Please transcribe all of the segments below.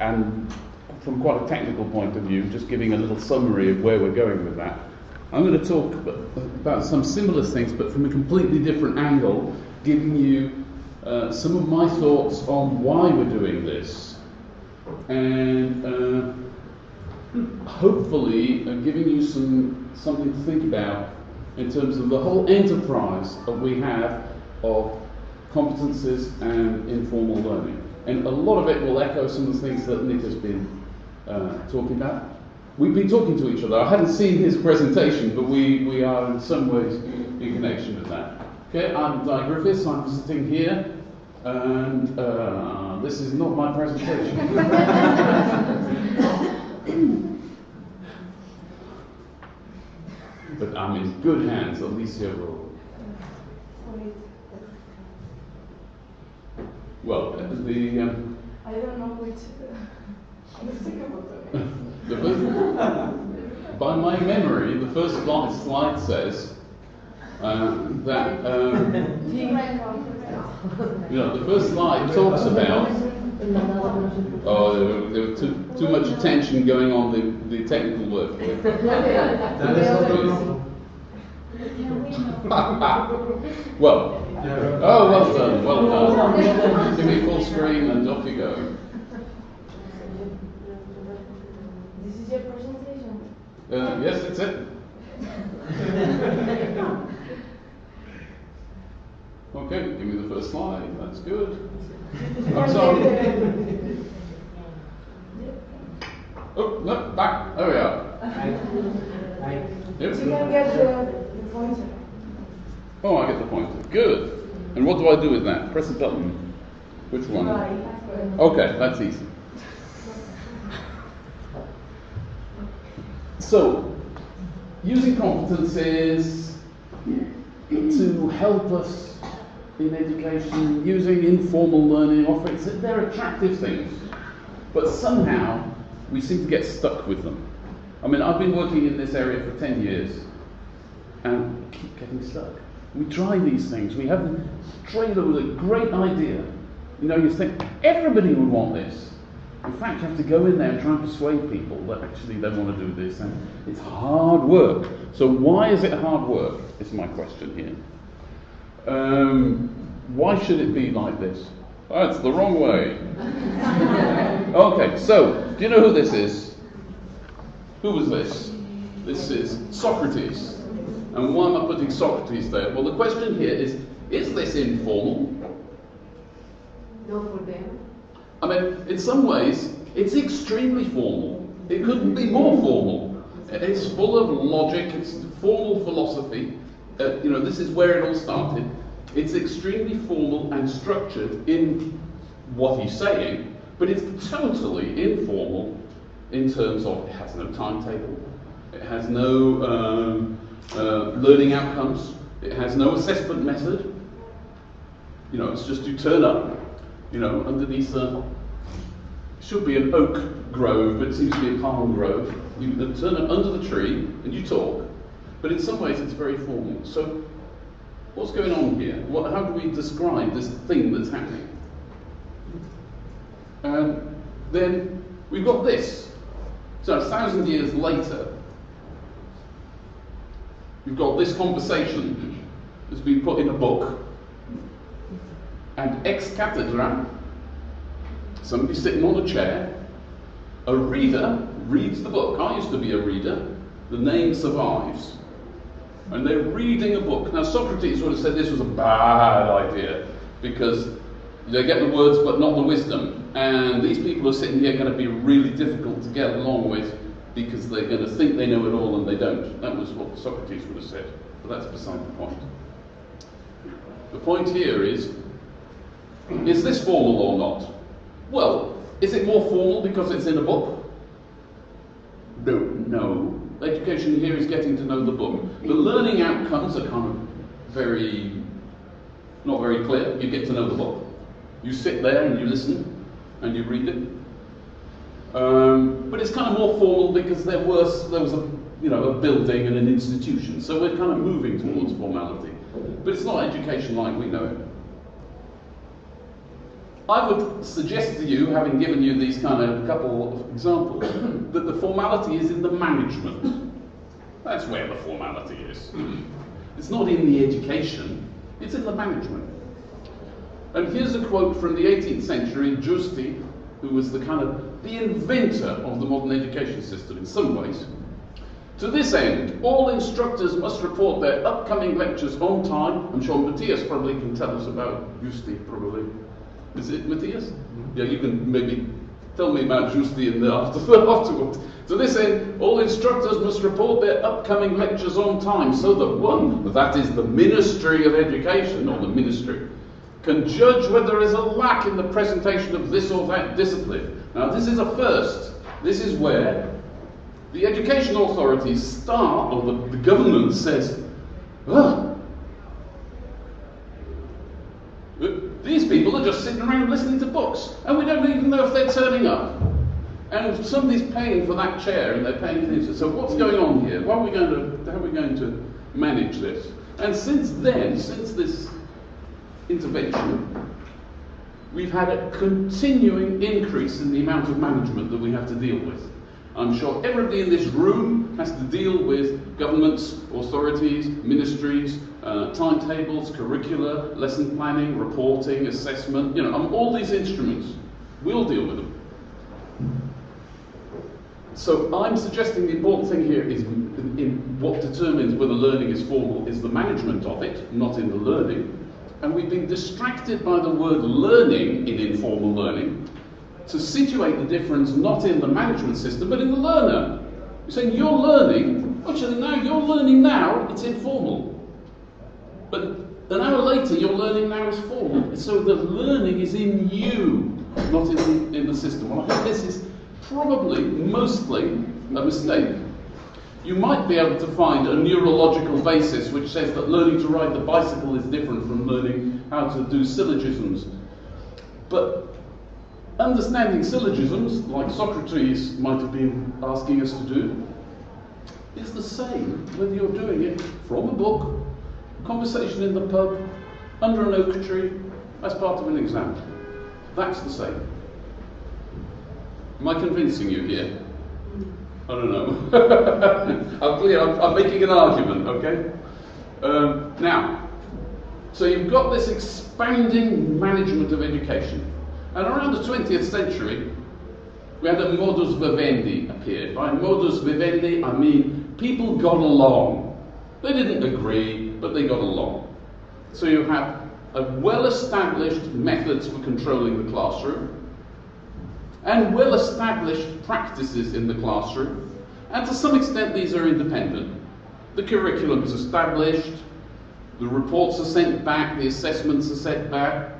and from quite a technical point of view, just giving a little summary of where we're going with that. I'm going to talk about some similar things, but from a completely different angle, giving you uh, some of my thoughts on why we're doing this, and uh, hopefully uh, giving you some something to think about in terms of the whole enterprise that we have of competences and informal learning. And a lot of it will echo some of the things that Nick has been uh, talking about. We've been talking to each other. I hadn't seen his presentation, but we, we are in some ways in connection with that. Okay, I'm Dai Griffiths. I'm sitting here, and uh, this is not my presentation. but I'm in good hands. Alicia will. Well, the. Um, I don't know which. the first, by my memory, the first slide, slide says uh, that. Um, you know, the first slide talks about. Oh, there, were, there was too, too much attention going on the, the technical work. well, oh, well done, well done. Give me full screen and off you go. This is your presentation. Uh, yes, that's it. okay, give me the first slide. That's good. I'm sorry. Oh, no, back. There we are. Yep. So you can get the, the pointer. Oh, I get the pointer. Good. And what do I do with that? Press a button. Which one? Okay, that's easy. So, using competences to help us in education, using informal learning offerings, they're attractive things. But somehow, we seem to get stuck with them. I mean, I've been working in this area for 10 years and keep getting stuck. We try these things. We have a trailer with a great idea. You know, you think everybody would want this. In fact, you have to go in there and try and persuade people that actually they want to do this, and it's hard work. So, why is it hard work? Is my question here. Um, why should it be like this? That's the wrong way. okay, so do you know who this is? Who was this? This is Socrates. And why am I putting Socrates there? Well, the question here is is this informal? No for them. I mean, in some ways, it's extremely formal. It couldn't be more formal. It's full of logic, it's formal philosophy. Uh, you know, this is where it all started. It's extremely formal and structured in what he's saying, but it's totally informal in terms of it has no timetable, it has no um, uh, learning outcomes, it has no assessment method. You know, it's just you turn up, you know, underneath a should be an oak grove, but it seems to be a palm grove. You turn up under the tree and you talk, but in some ways it's very formal. So, what's going on here? What, how do we describe this thing that's happening? Um, then we've got this. So, a thousand years later, we've got this conversation that's been put in a book, and ex cathedra, somebody sitting on a chair, a reader reads the book. I used to be a reader. The name survives. And they're reading a book. Now, Socrates would have said this was a bad idea because they get the words but not the wisdom. And these people are sitting here going to be really difficult to get along with because they're going to think they know it all and they don't. That was what Socrates would have said. But that's beside the point. The point here is is this formal or not? Well, is it more formal because it's in a book? No, no. Education here is getting to know the book. The learning outcomes are kind of very, not very clear. You get to know the book. You sit there and you listen and you read it. Um, but it's kind of more formal because there was there was a you know a building and an institution, so we're kind of moving towards formality. But it's not education like we know it. I would suggest to you, having given you these kind of couple of examples, that the formality is in the management. That's where the formality is. It's not in the education, it's in the management. And here's a quote from the 18th century, Justi, who was the kind of the inventor of the modern education system in some ways. To this end, all instructors must report their upcoming lectures on time. I'm sure Matthias probably can tell us about Justi, probably. Is it Matthias? Mm-hmm. Yeah, you can maybe tell me about Justi in the after, afterwards. To this end, all instructors must report their upcoming lectures on time so that one, that is the Ministry of Education or the Ministry, can judge whether there is a lack in the presentation of this or that discipline. Now, this is a first. This is where the education authorities start, or the, the government says, oh, these people are just sitting around listening to books, and we don't even know if they're turning up. And somebody's paying for that chair, and they're paying things. So what's going on here? What are we going to, how are we going to manage this? And since then, since this intervention, we've had a continuing increase in the amount of management that we have to deal with. I'm sure everybody in this room has to deal with governments, authorities, ministries, uh, timetables, curricula, lesson planning, reporting, assessment, you know, um, all these instruments. We'll deal with them. So I'm suggesting the important thing here is in, in what determines whether learning is formal is the management of it, not in the learning. And we've been distracted by the word learning in informal learning to situate the difference not in the management system but in the learner. You're saying you're learning, actually now you're learning now, it's informal. But an hour later you're learning now is formal. So the learning is in you, not in the, in the system. Well, I think this is probably mostly a mistake. You might be able to find a neurological basis which says that learning to ride the bicycle is different from learning how to do syllogisms. But understanding syllogisms, like Socrates might have been asking us to do, is the same whether you're doing it from a book, conversation in the pub, under an oak tree, as part of an exam. That's the same. Am I convincing you here? I don't know. I'm clear, I'm, I'm, making an argument, okay? Um, now, so you've got this expanding management of education. And around the 20th century, we had a modus vivendi appear. By modus vivendi, I mean people got along. They didn't agree, but they got along. So you have a well-established methods for controlling the classroom, and well established practices in the classroom, and to some extent these are independent. The curriculum is established, the reports are sent back, the assessments are sent back,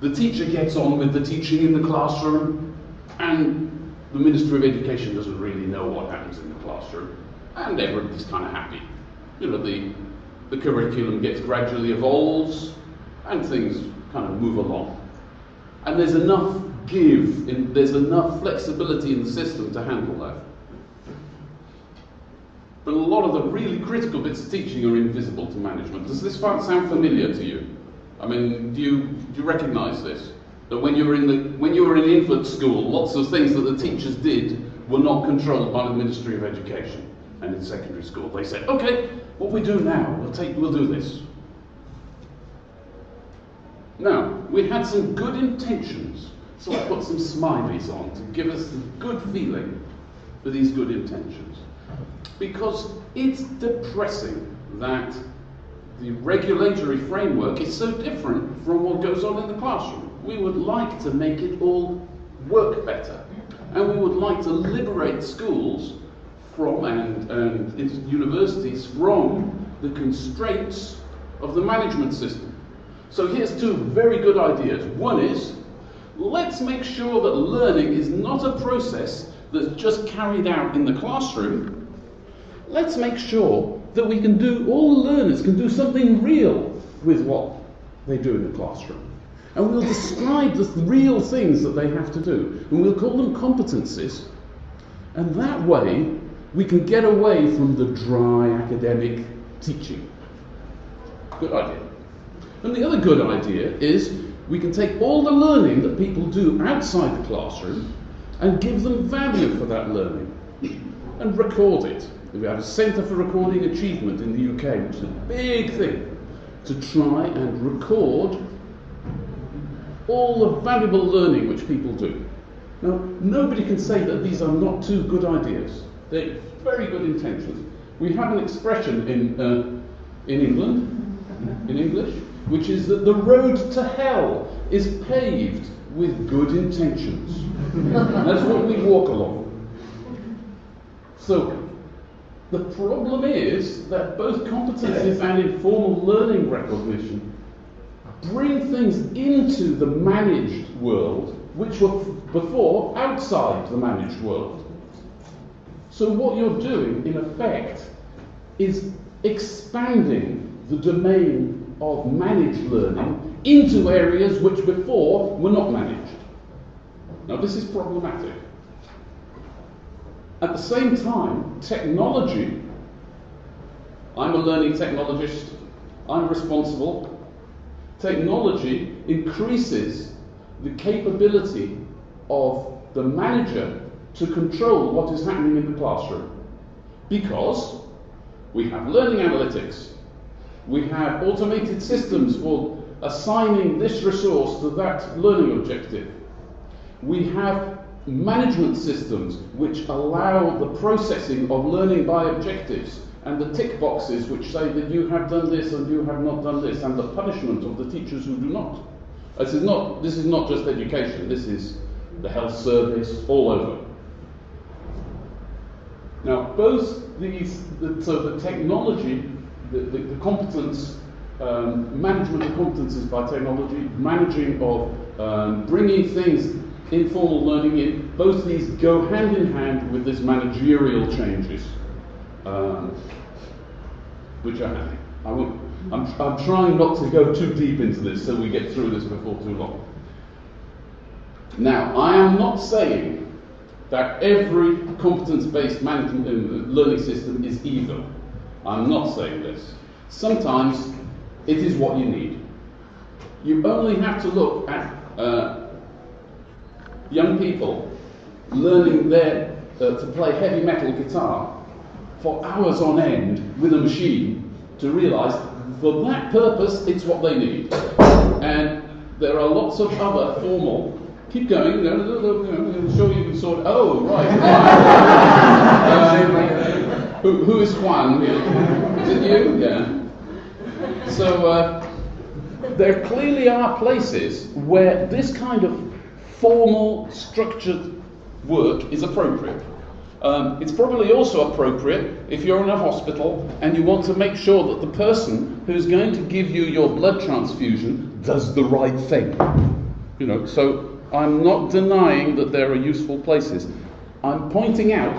the teacher gets on with the teaching in the classroom, and the Ministry of Education doesn't really know what happens in the classroom, and everybody's kind of happy. You know, the, the curriculum gets gradually evolves, and things kind of move along. And there's enough give, in, there's enough flexibility in the system to handle that. But a lot of the really critical bits of teaching are invisible to management. Does this sound familiar to you? I mean, do you, do you recognize this? That when you were in the when you were in infant school, lots of things that the teachers did were not controlled by the Ministry of Education. And in secondary school, they said, "Okay, what we do now, we'll take, we'll do this." Now, we had some good intentions so I put some smileys on to give us the good feeling for these good intentions. Because it's depressing that the regulatory framework is so different from what goes on in the classroom. We would like to make it all work better. And we would like to liberate schools from and, and universities from the constraints of the management system. So here's two very good ideas. One is let's make sure that learning is not a process that's just carried out in the classroom. Let's make sure that we can do, all learners can do something real with what they do in the classroom. And we'll describe the real things that they have to do. And we'll call them competencies. And that way, we can get away from the dry academic teaching. Good idea. And the other good idea is we can take all the learning that people do outside the classroom and give them value for that learning and record it. We have a Centre for Recording Achievement in the UK, which is a big thing, to try and record all the valuable learning which people do. Now, nobody can say that these are not two good ideas. They're very good intentions. We have an expression in, uh, in England, in English, which is that the road to hell is paved with good intentions. That's what we walk along. So, the problem is that both competencies and informal learning recognition bring things into the managed world which were before outside the managed world. So, what you're doing, in effect, is expanding the domain of managed learning into areas which before were not managed. Now, this is problematic. At the same time, technology, I'm a learning technologist, I'm responsible. Technology increases the capability of the manager to control what is happening in the classroom. Because we have learning analytics, we have automated systems for assigning this resource to that learning objective. We have management systems which allow the processing of learning by objectives and the tick boxes which say that you have done this and you have not done this and the punishment of the teachers who do not. This is not, this is not just education, this is the health service all over. Now, both these, the, so the technology, the, the, competence, um, management of competences by technology, managing of um, bringing things informal learning in, both these go hand in hand with this managerial changes, um, which are happening. I won't, I'm, I'm trying not to go too deep into this so we get through this before too long. Now, I am not saying that every competence-based management uh, learning system is evil. I'm not saying this. Sometimes it is what you need. You only have to look at uh, young people learning their, uh, to play heavy metal guitar for hours on end with a machine to realize for that purpose it's what they need. And there are lots of other formal. Keep going. I'm you can sort. Oh, right. um, who, who is Juan? Is it you? Yeah. So uh, there clearly are places where this kind of formal, structured work is appropriate. Um, it's probably also appropriate if you're in a hospital and you want to make sure that the person who's going to give you your blood transfusion does the right thing. You know, so I'm not denying that there are useful places. I'm pointing out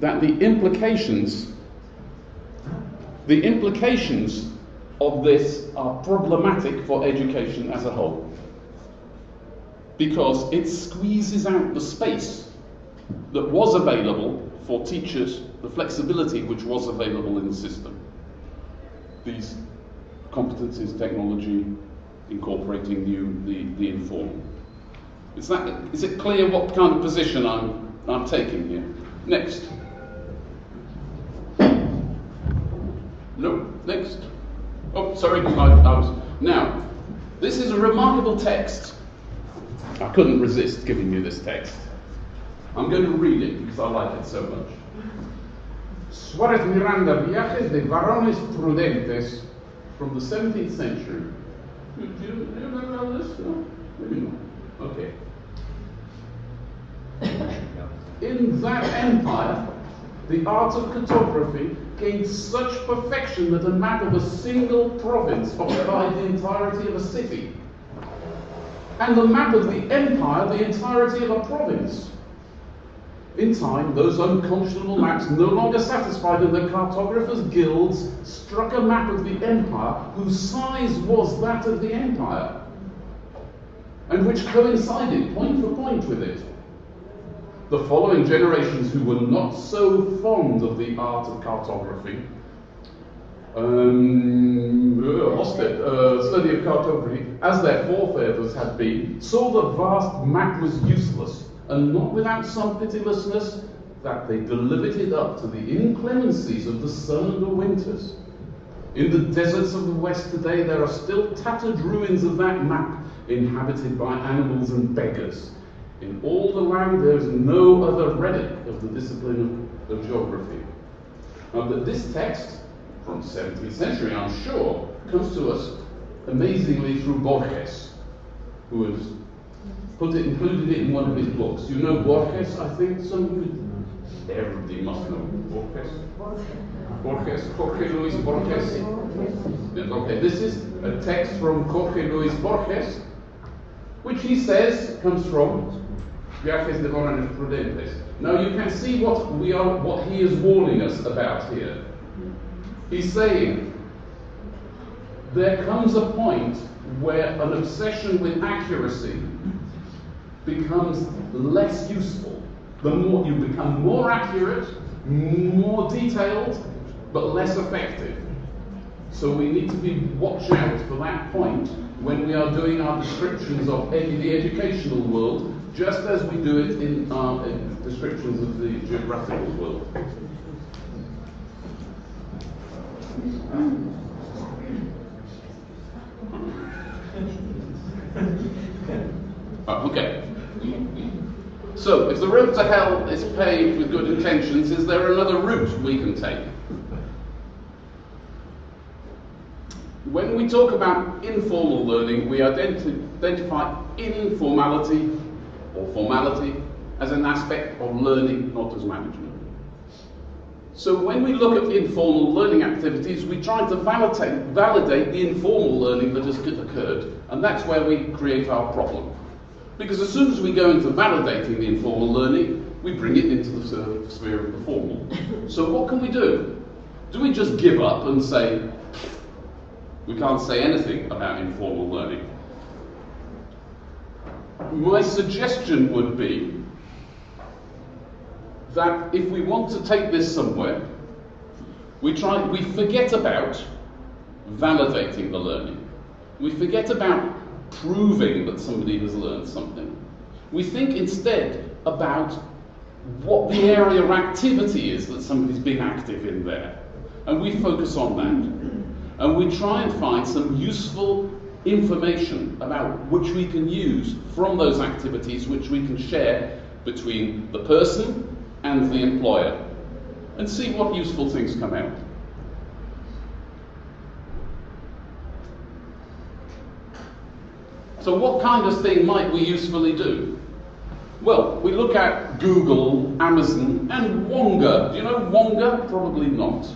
that the implications, the implications of this are problematic for education as a whole because it squeezes out the space that was available for teachers, the flexibility which was available in the system. These competencies, technology, incorporating new, the, the informal. Is, that, is it clear what kind of position I'm, I'm taking here? Next. No, next. Oh, sorry, I, I was. Now, this is a remarkable text I couldn't resist giving you this text. I'm going to read it because I like it so much. Suarez Miranda Viajes de Varones Prudentes from the 17th century. Do you, do you remember this? No? Maybe not. Okay. In that empire, the art of cartography gained such perfection that a map of a single province occupied the entirety of a city and the map of the empire the entirety of a province. In time, those unconscionable maps no longer satisfied, and the cartographers' guilds struck a map of the empire whose size was that of the empire, and which coincided point for point with it. The following generations, who were not so fond of the art of cartography, um, uh, uh, study of cartography, as their forefathers had been, saw the vast map was useless, and not without some pitilessness, that they delivered it up to the inclemencies of the sun and the winters. In the deserts of the West today, there are still tattered ruins of that map, inhabited by animals and beggars. In all the land, there is no other relic of the discipline of, geography. Now, but this text, from 17th century, I'm sure, comes to us amazingly through Borges, who has put it, included it in one of his books. You know Borges, I think some of you, everybody must know Borges. Borges, Jorge Luis Borges. Yes, okay, this is a text from Jorge Luis Borges, which he says comes from Viajes de Jóvenes Prudentes. Now you can see what we are, what he is warning us about here. He's saying there comes a point where an obsession with accuracy becomes less useful. The more you become more accurate, more detailed, but less effective. So we need to be watch out for that point when we are doing our descriptions of the educational world, just as we do it in our uh, descriptions of the geographical world. Oh, okay. So, if the road to hell is paved with good intentions, is there another route we can take? When we talk about informal learning, we identi- identify informality or formality as an aspect of learning, not as management. So when we look at informal learning activities, we try to validate, validate the informal learning that has occurred, and that's where we create our problem. Because as soon as we go into validating the informal learning, we bring it into the sphere of the formal. So what can we do? Do we just give up and say, we can't say anything about informal learning? My suggestion would be that if we want to take this somewhere, we try we forget about validating the learning. We forget about proving that somebody has learned something. We think instead about what the area of activity is that somebody's been active in there. And we focus on that. And we try and find some useful information about which we can use from those activities, which we can share between the person and the employer, and see what useful things come out. So, what kind of thing might we usefully do? Well, we look at Google, Amazon, and Wonga. Do you know Wonga? Probably not.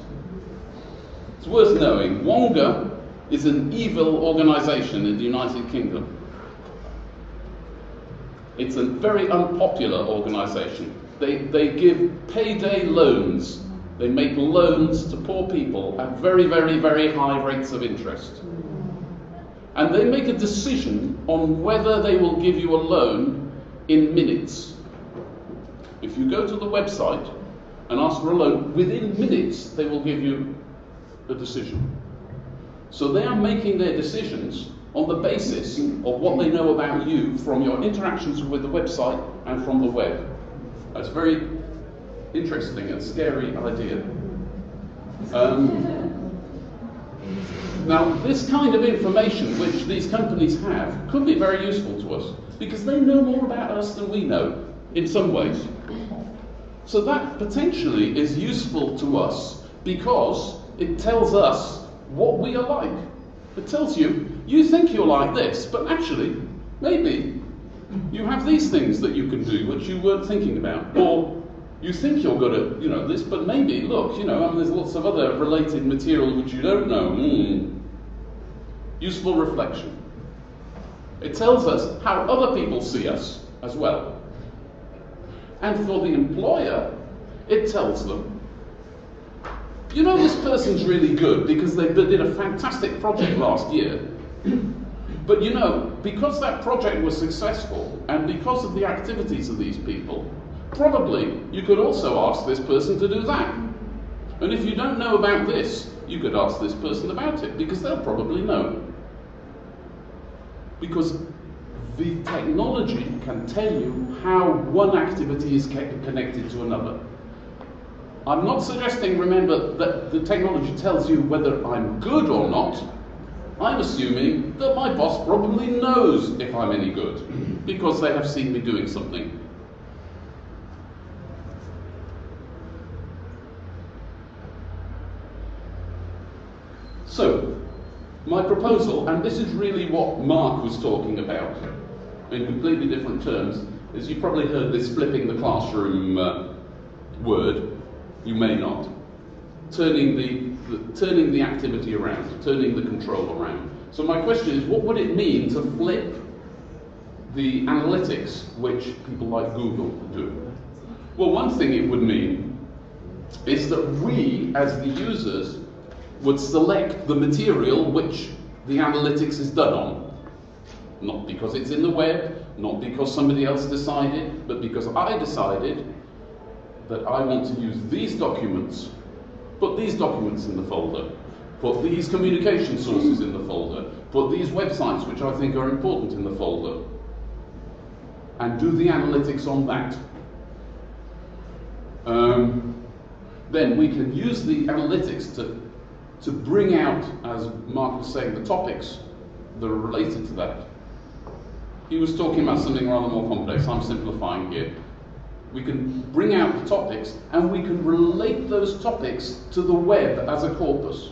It's worth knowing. Wonga is an evil organization in the United Kingdom. It's a very unpopular organization. They, they give payday loans. They make loans to poor people at very, very, very high rates of interest and they make a decision on whether they will give you a loan in minutes. If you go to the website and ask for a loan, within minutes they will give you a decision. So they are making their decisions on the basis of what they know about you from your interactions with the website and from the web. That's a very interesting and scary idea. Um, now, this kind of information which these companies have could be very useful to us because they know more about us than we know in some ways. So, that potentially is useful to us because it tells us what we are like. It tells you, you think you're like this, but actually, maybe you have these things that you can do which you weren't thinking about. Or you think you're good at, you know, this, but maybe, look, you know, I mean, there's lots of other related material which you don't know. Mm. Useful reflection. It tells us how other people see us as well. And for the employer, it tells them, you know, this person's really good because they did a fantastic project last year. But you know, because that project was successful and because of the activities of these people, probably you could also ask this person to do that. And if you don't know about this, you could ask this person about it because they'll probably know. Because the technology can tell you how one activity is connected to another. I'm not suggesting, remember, that the technology tells you whether I'm good or not. I'm assuming that my boss probably knows if I'm any good because they have seen me doing something. So, my proposal, and this is really what Mark was talking about in completely different terms, is you probably heard this flipping the classroom uh, word, you may not, turning the, the, turning the activity around, turning the control around. So my question is, what would it mean to flip the analytics which people like Google do? Well, one thing it would mean is that we, as the users, would select the material which the analytics is done on. Not because it's in the web, not because somebody else decided, but because I decided that I want to use these documents, put these documents in the folder, put these communication sources in the folder, put these websites which I think are important in the folder, and do the analytics on that. Um, then we can use the analytics to to bring out, as Mark was saying, the topics that are related to that. He was talking about something rather more complex. I'm simplifying here. We can bring out the topics and we can relate those topics to the web as a corpus.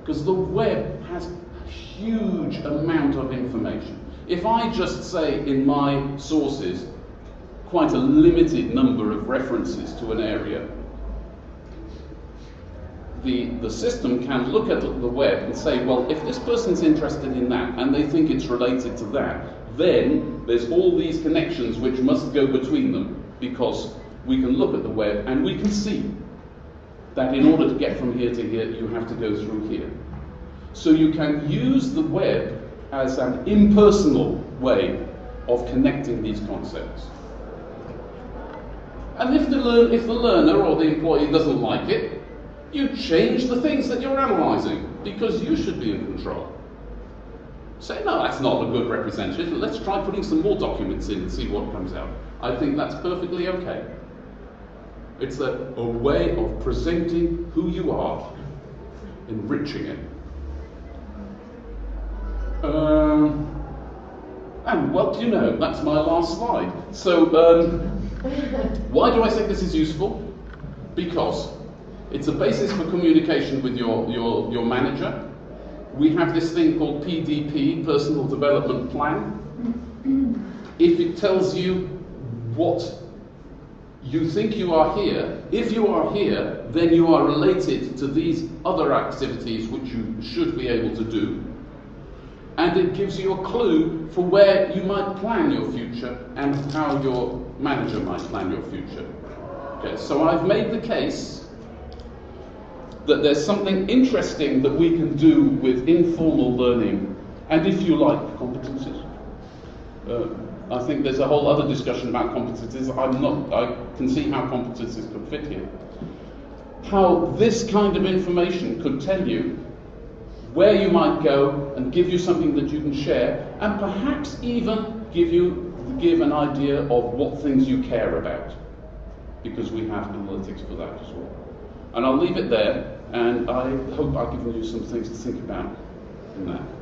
Because the web has a huge amount of information. If I just say in my sources quite a limited number of references to an area, the, the system can look at the web and say, well, if this person's interested in that and they think it's related to that, then there's all these connections which must go between them because we can look at the web and we can see that in order to get from here to here, you have to go through here. So you can use the web as an impersonal way of connecting these concepts. And if the, learn, if the learner or the employee doesn't like it, you change the things that you're analysing because you should be in control. Say, no, that's not a good representation. Let's try putting some more documents in and see what comes out. I think that's perfectly okay. It's a, a way of presenting who you are, enriching it. Um, and well, do you know, that's my last slide. So, um, why do I say this is useful? Because it's a basis for communication with your, your, your manager. We have this thing called PDP, Personal Development Plan. If it tells you what you think you are here, if you are here, then you are related to these other activities which you should be able to do. And it gives you a clue for where you might plan your future and how your manager might plan your future. Okay, so I've made the case that there's something interesting that we can do with informal learning, and if you like, competencies. Uh, I think there's a whole other discussion about competencies. I'm not, I can see how competencies could fit here. How this kind of information could tell you where you might go and give you something that you can share, and perhaps even give you give an idea of what things you care about, because we have analytics for that as well. And I'll leave it there. And I hope I've given you some things to think about in that.